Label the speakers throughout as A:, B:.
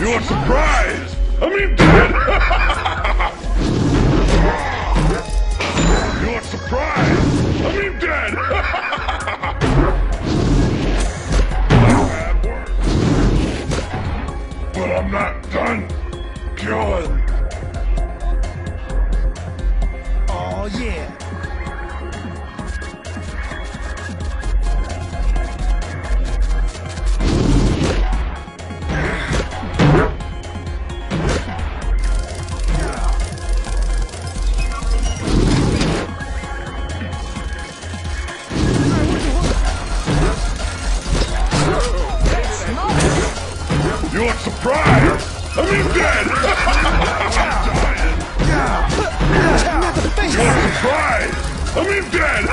A: You want surprise? I mean dead! you are surprised! I mean dead! But I'm not done killing.
B: Oh yeah.
A: Surprise? I mean dead! I'm.
B: Not the face.
A: You want surprise? I mean dead!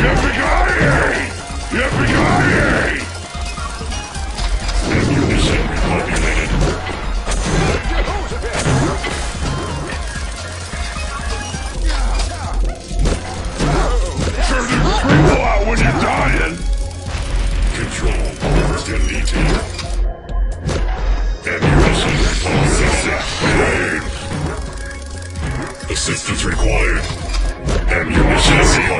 A: Yippee-ki-yay! Yippee-ki-yay! Your screamo out when you're dying! Assistance required. Ammunition compromised.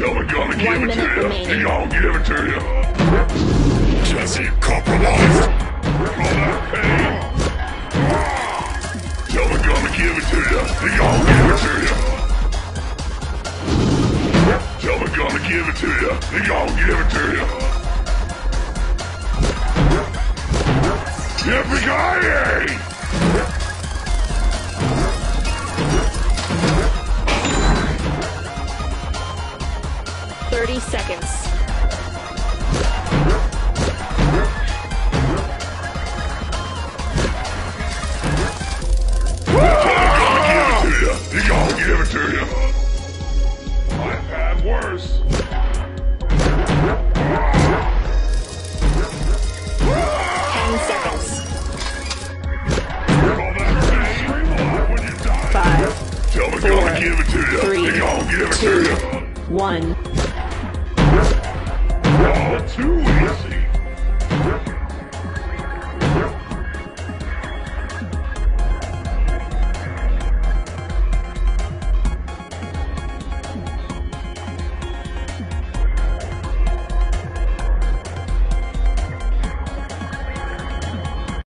A: Tell me gonna give it
C: minute
A: to you. He gonna give it to you. Jesse compromised. All that pain. Tell me gonna give it to you. He gonna give it to you. Tell me gonna give it to you. He gonna give it to you. Yippee-ki-yay!
C: Three,
A: he gonna give it
C: two. one.
A: Oh, too easy.